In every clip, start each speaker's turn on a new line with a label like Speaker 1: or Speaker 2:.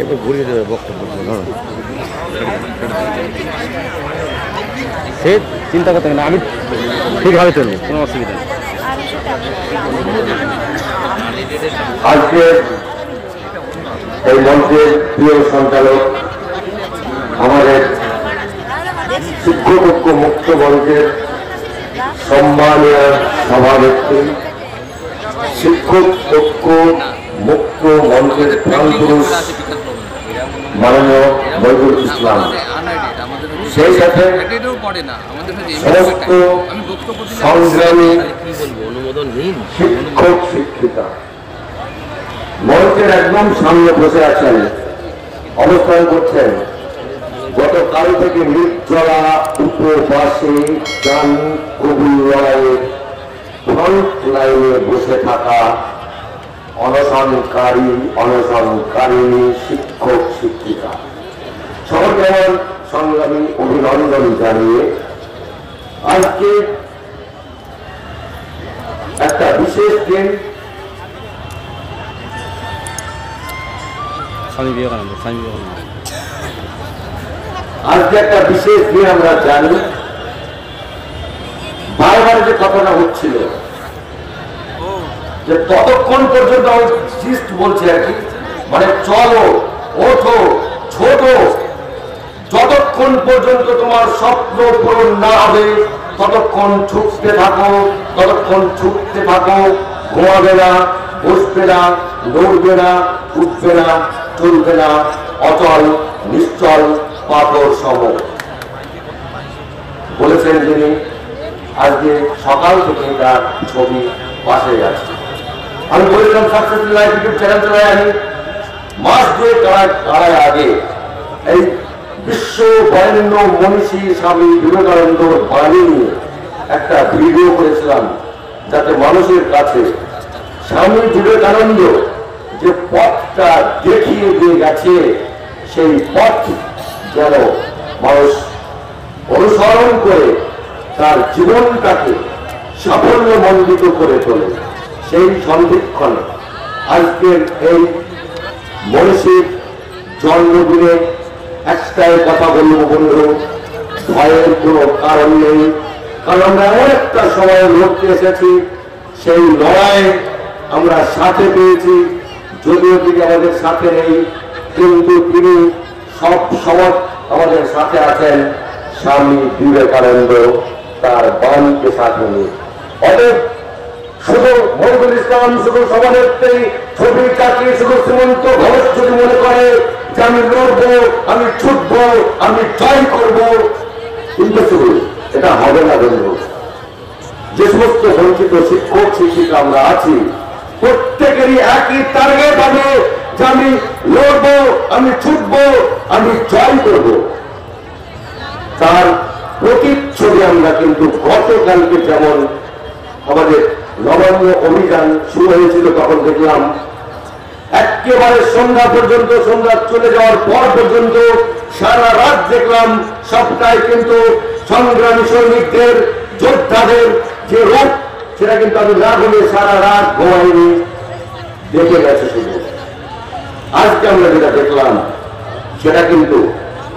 Speaker 1: এবার ঘুরিয়ে দেবে বক্তব্য। সে চিন্তা করতে না, আমি ঠিকভাবে চলবো, কোনো অসুবিধা নেই।
Speaker 2: আজকে এই মঞ্চের প্রিয় সঞ্চালক, আমাদের শিক্ষক ঐক্য মুক্ত মঞ্চের সম্মানীয় সভানেত্রী শিক্ষক ঐক্য মুক্ত মঞ্চের প্রাণপুরুষ মাননীয় মহিদুল ইসলাম। সেই সাথে সমস্ত সংগ্রামী শিক্ষক শিক্ষিকা। মঞ্চের একদম সামনে বসে আছেন অবস্থান করছেন। গতকাল থেকে নির্জলা উপবাসে গান কবুল লড়াইয়ে ফ্রন্ট লাইনে বসে থাকা অনশনকারী অনশনকারিণী শিক্ষক শিক্ষিকা। আমার সংগ্রামী অভিনন্দন জানিয়ে আজকে একটা বিশেষ দিন।
Speaker 1: স্বামী বিবেকানন্দ স্বামী বিবেকানন্দ
Speaker 2: আজকে একটা বিশেষ দিন আমরা জানি। বারবার যে কথাটা হচ্ছিল যে ততক্ষণ পর্যন্ত জিস্ট বলছে আর কি মানে চলো, ওঠো, ছোট, যতক্ষণ পর্যন্ত তোমার স্বপ্ন পূরণ না হবে, ততক্ষণ ছুটতে থাকো, ততক্ষণ ছুটতে থাকো, ঘুমাবে না, বসবে না, নড়বে না, উঠবে না, চলবে না, অচল, নিশ্চল, পাথর সম। বলেছেন তিনি আজকে সকাল থেকে তার ছবি পাশে আছে। আমি বলেছিলাম সাকসেসফুল ইউটিউব চ্যানেল চালায় আমি। মাস দুয়ে কারায় কারায় আগে। এই বিশ্ব বরেণ্য মনীষী স্বামী বিবেকানন্দর বাণী নিয়ে একটা ভিডিও করেছিলাম যাতে মানুষের কাছে স্বামী বিবেকানন্দ যে পথটা দেখিয়ে দিয়ে গেছে, সেই পথ যেন মানুষ অনুসরণ করে তার জীবনটাকে সাফল্যমণ্ডিত করে তোলে। সেই সন্ধিক্ষণে আজকের এই মনীষীর জন্মদিনে একটাই কথা বলব বন্ধু, ভয়ের কোনো কারণ নেই। কারণ আমরা এমন একটা সময় লড়তে এসেছি, সেই লড়াই আমরা সাথে পেয়েছি, যদিও তিনি আমাদের সাথে নেই, কিন্তু তিনি সব সময় আমাদের সাথে আছেন স্বামী বিবেকানন্দ, তার বাণীকে সাথে নিয়ে অতএব শুধু মহিদুল ইসলাম, শুধু সভানেত্রী, ছবি চাকরি শুধু শ্রীমন্ত ঘোষ যদি মনে করে যে আমি লড়বো, আমি ছুটবো, আমি জয় করব শুধু এটা হবে না বন্ধু। যে সমস্ত বঞ্চিত শিক্ষক, শিক্ষিকা আমরা আছি, প্রত্যেকেরই একই টার্গেট হবে যে আমি লড়বো, আমি ছুটবো, আমি জয় করব। তার প্রতিচ্ছবি আমরা কিন্তু গতকালকে যেমন আমাদের নবান্ন অভিযান শুরু হয়েছিল তখন দেখলাম। একেবারে সন্ধ্যা পর্যন্ত, সন্ধ্যা চলে যাওয়ার পর পর্যন্ত সারা রাত দেখলাম, সবটাই কিন্তু সংগ্রামী সৈনিকদের, যোদ্ধাদের যে রূপ, সেটা কিন্তু আমি না বলে সারা রাত ঘুমাইনি। দেখে গেছে শুধু। আজকে আমরা যেটা দেখলাম, সেটা কিন্তু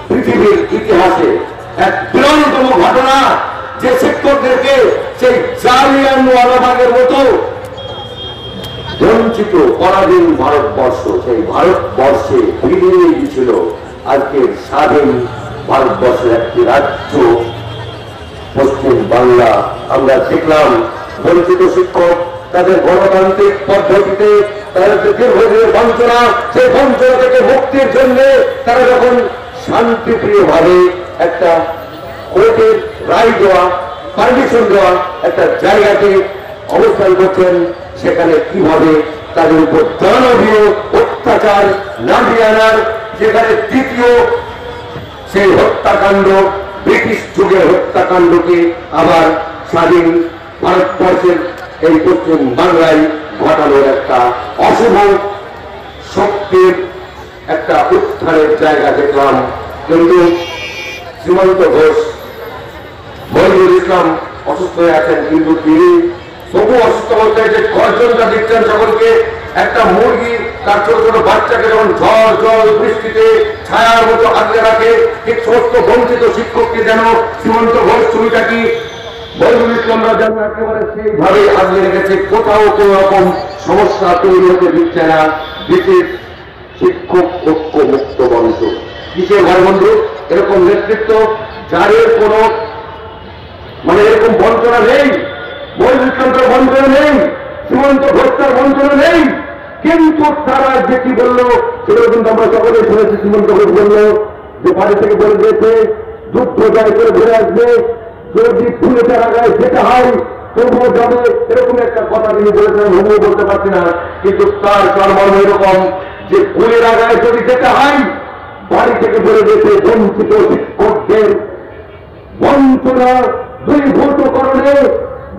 Speaker 2: পৃথিবীর ইতিহাসে এক বিরলতম ঘটনা। যে শিক্ষকদেরকে সেই জালিয়ান ওয়ালাবাগের মতো বঞ্চিত পরাধীন ভারতবর্ষ, সেই ভারতবর্ষে ফিরিয়ে দিয়েছিল আজকে স্বাধীন ভারতবর্ষের একটি রাজ্য। পশ্চিম বাংলা, আমরা দেখলাম বঞ্চিত শিক্ষক তাদের গণতান্ত্রিক পদ্ধতিতে তাদের বঞ্চনা, সেই বঞ্চনা থেকে মুক্তির জন্য তারা যখন শান্তিপ্রিয় ভাবে একটা কোর্টের রায় দেওয়া পারমিশন দেওয়া একটা জায়গাতে অবস্থান করছেন, সেখানে কীভাবে তাদের উপর দানবীয় অত্যাচার নামিয়ে আনার, যেখানে দ্বিতীয় সেই হত্যাকাণ্ড, ব্রিটিশ যুগের হত্যাকাণ্ডকে আবার স্বাধীন ভারতবর্ষের এই পশ্চিম বাংলায় ঘটানোর একটা অশুভ শক্তির একটা উত্থানের জায়গা দেখলাম। কিন্তু শ্রীমন্ত ঘোষ ইসলাম অসুস্থ হয়ে আছেন, কিন্তু তিনি তবু অসুস্থ অবস্থায় যে গর্জনটা দিচ্ছেন সকলকে। একটা মুরগি, তার ছোট ছোট বাচ্চাকে যখন ঝড় জল বৃষ্টিতে ছায়ার মতো আগলে রাখে, ঠিক সমস্ত বঞ্চিত শিক্ষককে যেন সীমন্ত ঘোষ ছবিটা কি? বৈরুল ইসলামরা যেন একেবারে সেইভাবে আগলে রেখেছে। কোথাও কোনো রকম সমস্যা তৈরি হতে দিচ্ছে না। বিশেষ শিক্ষক ঐক্য মুক্ত মঞ্চ কিসের ভাই বন্ধু? এরকম নেতৃত্ব, যাদের কোনো মানে এরকম বঞ্চনা নেই বৈদ্যুতন্ত্র বঞ্চনা নেই, সীমন্ত ঘোষার বঞ্চনা নেই। কিন্তু তারা যে কি বলল, সেটা কিন্তু আমরা সকলে শুনেছি, সীমন্ত ঘোষ বলল, যে বাড়ি থেকে বলে দিয়েছে, যুদ্ধ জয় করে ঘুরে আসবে, যদি ফুলেতে লাগায় যেতে হয়, তবুও যাবে, এরকম একটা কথা তিনি বলেছেন হুমিও বলতে পারছি না। কিন্তু তার কর্মর্ম এরকম, যে ফুলের আগায় যদি যেতে হয়, বাড়ি থেকে বলে দিয়েছে, বঞ্চিত শিক্ষকদের বঞ্চনা দীর্ঘতকরণে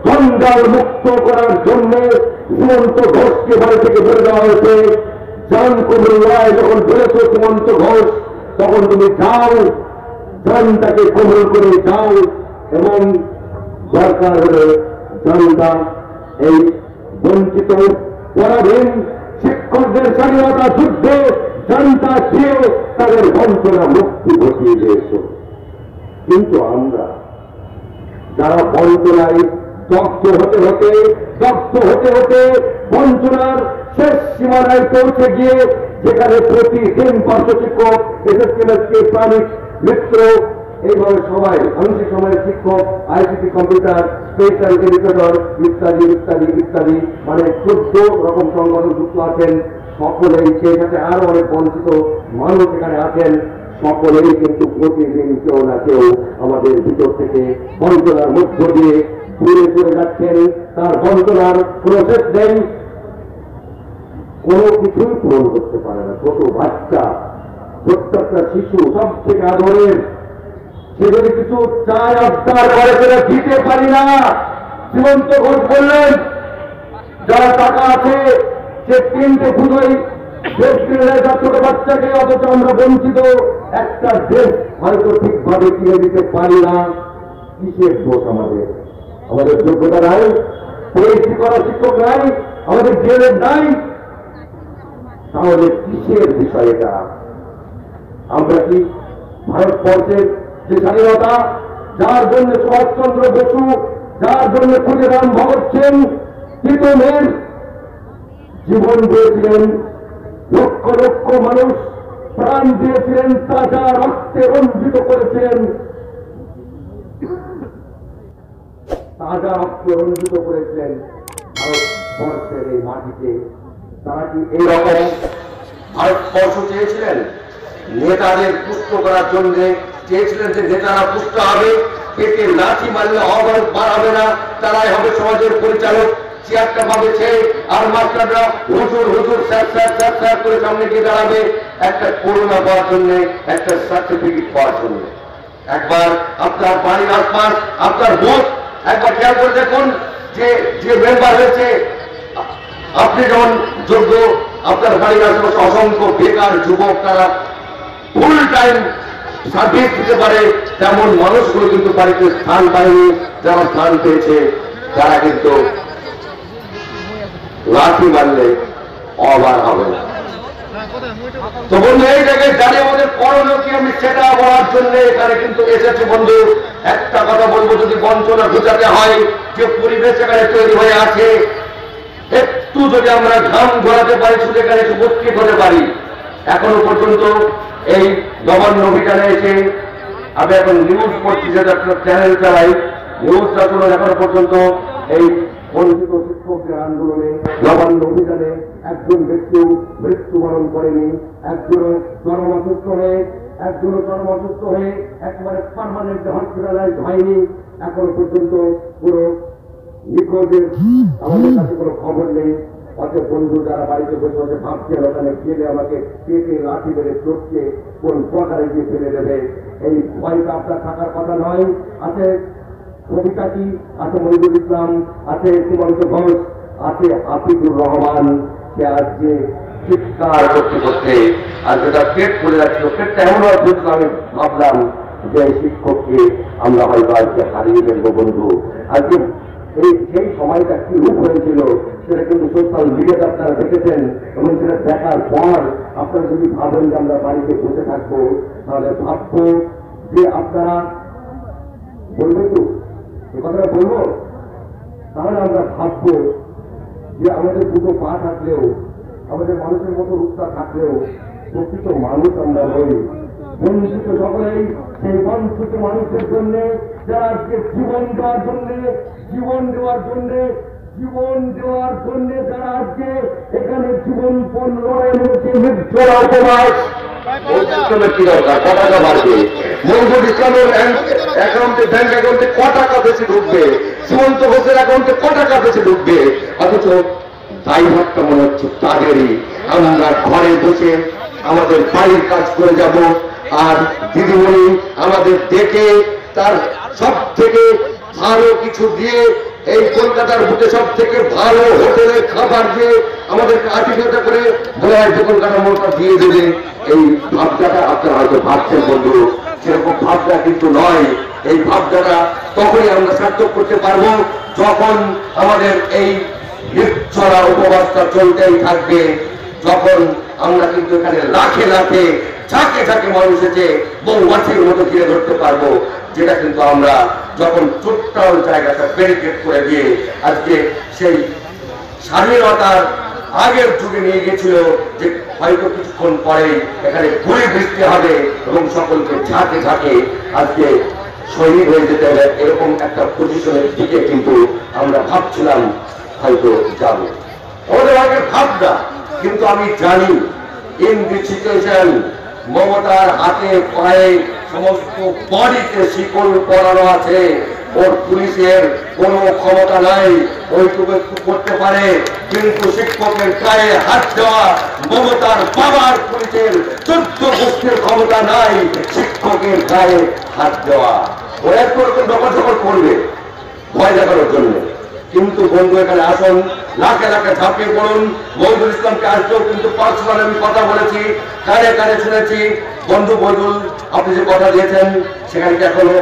Speaker 2: জঞ্জাল মুক্ত করার জন্য সুমন্ত ঘোষকে বাড়ি থেকে ধরে দেওয়া হয়েছে। জান কুমরুল্লায় যখন বলেছ সুমন্ত ঘোষ, তখন তুমি যাও, জানটাকে কোমল করে যাও এবং দরকার হলে জানটা এই বঞ্চিত পরাধীন শিক্ষকদের স্বাধীনতা যুদ্ধে জানটা দিয়ে তাদের বঞ্চনা মুক্তি ঘটিয়ে দিয়েছে। কিন্তু আমরা যারা বঞ্চনায় দগ্ধ হতে হতে, দগ্ধ হতে হতে বঞ্চনার শেষ সীমানায় পৌঁছে গিয়ে যেখানে প্রতিদিন পার্শ্ব শিক্ষক এসএসকেএমএসকে প্রাণিক মিত্র, এইভাবে সবাই আংশিক সময়ের শিক্ষক, আইসিটি কম্পিউটার, স্পেশাল এডুকেটর, ইত্যাদি ইত্যাদি ইত্যাদি মানে চোদ্দ রকম সংগঠন যুক্ত আছেন। সকলেই সেই সাথে আরও অনেক বঞ্চিত মানুষ এখানে আছেন। সকলেই কিন্তু প্রতিদিন কেউ না কেউ আমাদের ভিতর থেকে বঞ্চনার মধ্য দিয়ে ঘুরে চলে যাচ্ছেন। তার বঞ্চনার প্রসেস নেই। কোনো কিছুই পূরণ করতে পারে না। ছোট বাচ্চা একটা শিশু সব থেকে আদরের। সে যদি কিছু চায়, আবদার করে সেটা দিতে পারি না। সীমন্ত ঘোষ বললেন, যারা টাকা আছে, সে তিনটে পুজোই ছোট বাচ্চাকে অথচ আমরা বঞ্চিত। একটা দেশ হয়তো ঠিকভাবে কিনে দিতে পারি না। কিসের দোষ আমাদের? আমাদের যোগ্যতা নাই পরিস্থিতি করা শিক্ষক নাই, আমাদের জেলের নাই। তাহলে কিসের বিষয় এটা? আমরা কি ভারতবর্ষের যে স্বাধীনতা, যার জন্য সুভাষচন্দ্র বসু, যার জন্য ক্ষুদিরাম ভগৎ সিং, তীতমের জীবন দিয়েছিলেন লক্ষ লক্ষ মানুষ প্রাণ দিয়েছিলেন, তাজা রক্তে রঞ্জিত করেছিলেন। তাজা রক্তে রঞ্জিত করেছিলেন ভারতবর্ষের এই মাটিতে। তারা কি এইরকম ভারতবর্ষ চেয়েছিলেন? নেতাদের পুষ্ট করার জন্য চেয়েছিলেন যে নেতারা পুষ্ট হবে, পেটে লাঠি মারলে অবরোধ বাড়াবে না, তারাই হবে সমাজের পরিচালক। চেয়ারটা পাবে সে আর মাস্টাররা হুজুর হুজুর, স্যার স্যার স্যার স্যার করে সামনে গিয়ে দাঁড়াবে। একটা করোনা পাওয়ার জন্য, একটা সার্টিফিকেট পাওয়ার জন্য। একবার আপনার বাড়ির আশপাশ, আপনার বুথ, একবার খেয়াল করে দেখুন যে যে মেম্বার হয়েছে, আপনি যেমন যোগ্য, আপনার বাড়ির আশেপাশে অসংখ্য বেকার যুবক তারা ফুল টাইম সার্ভিস দিতে পারে, তেমন মানুষগুলো কিন্তু বাড়িতে স্থান পায়নি, যারা স্থান পেয়েছে, তারা কিন্তু লাঠি মারলে অবার হবে না। তো বন্ধু আমাদের করণীয় কি? আমি সেটা বলার জন্য এখানে কিন্তু বন্ধু। একটা কথা বলব, যদি বঞ্চনা ঘুচাতে হয়, যে পরিবেশ এখানে তৈরি হয়ে আছে, একটু যদি আমরা ঘাম ঘোরাতে পারি শুধু এখানে একটু উপস্থিত হতে পারি। এখনও পর্যন্ত এই নবান্ন অভিযানে এসে আমি এখন নিউজ পড়ছি যেটা চ্যানেল চালাই। নিউজটা শুনুন এখনও পর্যন্ত এই শিক্ষকদের আন্দোলনে, নবান্ন অভিযানে একজন ব্যক্তি মৃত্যুবরণ করেনি। একজনও চরম অসুস্থ হয়ে একজনও চরম অসুস্থ হয়ে একেবারে পারমানেন্ট হসপিটালাইজ হয়নি। এখনও পর্যন্ত পুরো নিখোঁজের আমাদের কাছে কোনো খবর নেই। অতএব বন্ধু, যারা বাড়িতে বসে বসে ভাবছেন ওখানে গেলে আমাকে পেটে লাঠি মেরে চোখকে কোন প্রকারে গিয়ে ফেলে দেবে? এই ভয়টা আপনার থাকার কথা নয়। আছে কবিতা কি আছে মহিদুল ইসলাম, আছে সীমন্ত ঘোষ, আছে হাফিজুর রহমান, সে আজকে চিৎকার করতে করতে আর যেটা পেট পড়ে যাচ্ছিল পেটটা এমন বুঝলাম আমি ভাবলাম যে শিক্ষককে আমরা হয়তো আজকে হারিয়ে ফেলব, বন্ধু। আজকে এই সেই সময়টা কি রূপ হয়েছিল, সেটা কিন্তু সোশ্যাল মিডিয়াতে আপনারা দেখেছেন এবং সেটা দেখার পর আপনারা যদি ভাবেন যে আমরা বাড়িতে বসে থাকব, তাহলে ভাববো যে আপনারা বলবেন তো এ কথাটা বলব? তাহলে আমরা ভাববো যে আমাদের দুটো পা থাকলেও আমাদের মানুষের মতো রূপটা থাকলেও প্রকৃত মানুষ আমরা নই। বঞ্চিত সকলেই সেই বঞ্চিত মানুষের জন্য যারা আজকে জীবন দেওয়ার জন্য জীবন দেওয়ার জন্য জীবন দেওয়ার জন্য যারা আজকে এখানে জীবন পণ লড়াই হচ্ছে মৃত্যুর উপবাস ইসলামের কি দরকার? ক বাড়বে? মঞ্জুর ইসলামের অ্যাকাউন্টে ব্যাংক অ্যাকাউন্টে ক টাকা বেশি ঢুকবে? সুমন্ত ঘোষের অ্যাকাউন্টে ক টাকা বেশি ঢুকবে? অথচ দায়ভারটা মনে হচ্ছে তাদেরই। আমরা ঘরে বসে আমাদের বাড়ির কাজ করে যাব। আর দিদিমণি আমাদের দেখে তার সব থেকে ভালো কিছু দিয়ে এই কলকাতার বুকে সব থেকে ভালো হোটেলে খাবার দিয়ে আমাদেরকে আতিথ্যতা করে বলার যে কলকাতা মোড়টা দিয়ে দেবে। এই ভাবনাটা আপনারা হয়তো ভাবছেন বন্ধু সেরকম ভাবনা কিন্তু নয়। এই ভাবনাটা তখনই আমরা সার্থক করতে পারব যখন আমাদের এই নির্ছরা উপবাসটা চলতেই থাকবে। যখন আমরা কিন্তু এখানে লাখে লাখে, ঝাঁকে ঝাঁকে মানুষ এসে বহু মাছের মতো ঘিরে ধরতে পারব, যেটা কিন্তু আমরা যখন ছোট্টাল জায়গাটা ব্যারিকেড করে দিয়ে আজকে সেই স্বাধীনতার আগের যুগে নিয়ে গেছিল যে হয়তো কিছুক্ষণ পরে এখানে ঘুরে বৃষ্টি হবে এবং সকলকে ঝাঁকে ঝাঁকে আজকে শহীদ হয়ে যেতে হবে। এরকম একটা পজিশনের দিকে কিন্তু আমরা ভাবছিলাম হয়তো যাব। আমাদের আগের ভাবনা, কিন্তু আমি জানি ইন দি সিচুয়েশন মমতার হাতে পায়ে সমস্ত বডিতে শিকল পরানো আছে। ওর পুলিশের কোনো ক্ষমতা নাই, ওইটুকু করতে পারে, কিন্তু শিক্ষকের গায়ে হাত দেওয়া মমতার বাবার পুলিশের চোদ্দ গোষ্ঠীর ক্ষমতা নাই, শিক্ষকের গায়ে হাত দেওয়া। ও এক রকম ডকর ডকর করবে, ভয় দেখানোর জন্য। কিন্তু বন্ধু, এখানে আসুন, লাখে লাখে ঝাঁপিয়ে পড়ুন। মহিদুল ইসলামকে আসলেও কিন্তু পার্সোনাল আমি কথা বলেছি, কানে কানে শুনেছি। বন্ধু বৈদুল আপনি যে কথা দিয়েছেন, সেখানে এখনও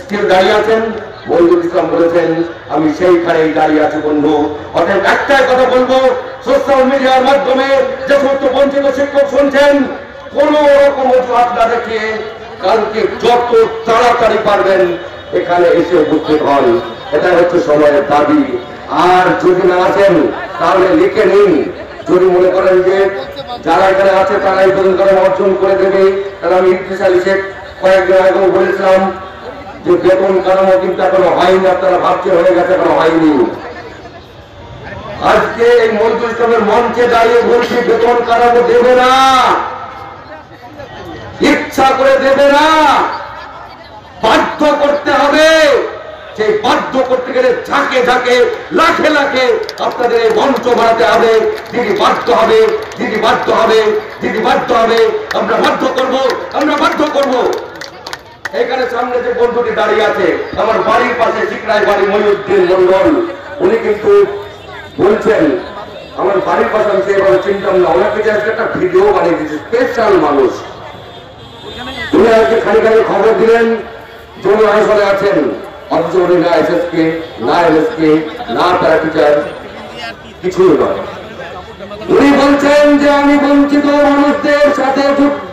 Speaker 2: স্থির দাঁড়িয়ে আছেন? মহিদুল ইসলাম বলেছেন, আমি সেইখানেই দাঁড়িয়ে আছি বন্ধু। অতএব একটাই কথা বলব সোশ্যাল মিডিয়ার মাধ্যমে যে সমস্ত বঞ্চিত শিক্ষক শুনছেন, কোন রকম অজুহাত না দেখিয়ে কালকে যত তাড়াতাড়ি পারবেন, এখানে এসে উপস্থিত হন। এটা হচ্ছে সময়ের দাবি। আর যদি না আছেন তাহলে লিখে নিন। যদি মনে করেন যে যারা এখানে আছে তারা এই অর্জন করে দেবে। তাহলে আমি ইতিশালী শেখ কয়েকদিন আগেও বলেছিলাম যে বেতন কাঠামো কিন্তু এখনও হয়নি, আপনারা ভাবছেন হয়ে গেছে, এখনও হয়নি। আজকে এই মন্ত্রী ইসলামের মঞ্চে দাঁড়িয়ে বলছি, বেতন কাঠামো দেবে না। ইচ্ছা করে দেবে না। বাধ্য করতে হবে। সেই বাধ্য করতে গেলে ঝাঁকে ঝাঁকে, লাখে লাখে আপনাদের এই মঞ্চ বাড়াতে হবে। দিদি বাধ্য হবে, দিদি বাধ্য হবে, দিদি বাধ্য হবে। আমরা বাধ্য করব, আমরা বাধ্য করব। এখানে সামনে যে বন্ধুটি দাঁড়িয়ে আছে, আমার বাড়ির পাশে চিকরাই বাড়ি মহিউদ্দিন মন্ডল উনি কিন্তু বলছেন, আমার বাড়ির পাশে আমি সেভাবে চিনতাম না। ওনাকে যে আজকে একটা ভিডিও বানিয়ে দিয়েছে, স্পেশাল মানুষ। উনি আজকে খালি খালি খবর দিলেন আসলে আছেন, অথচ উনি না না না টিচার কিছুই নয়। উনি বলছেন যে, আমি বঞ্চিত মানুষদের সাথে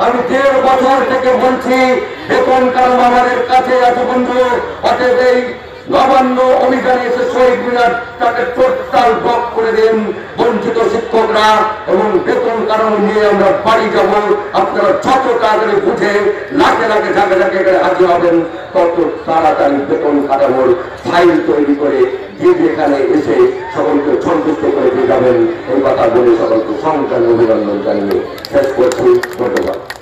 Speaker 2: আমি দেড় বছর থেকে বলছি বেতন কারণ আমাদের কাছে আছে বন্ধু অতএব এই নবান্ন অভিযানে এসে শহীদ মিনার তাকে টোটাল ব্লক করে দেন। বঞ্চিত শিক্ষকরা এবং বেতন কারণ নিয়ে আমরা বাড়ি যাব। আপনারা যত তাড়াতাড়ি বুঝে লাখে লাখে ঝাঁকে ঝাঁকে এখানে হাজির হবেন, তত তাড়াতাড়ি বেতন কাঠামোর ফাইল তৈরি করে যে যেখানে এসে সকলকে সন্তুষ্ট করে দিয়ে যাবেন। এই কথা বলে সকলকে সংখ্যানে অভিনন্দন জানিয়ে শেষ করছি। ধন্যবাদ।